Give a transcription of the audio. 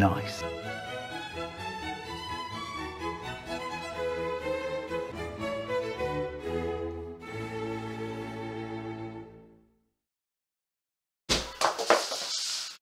nice.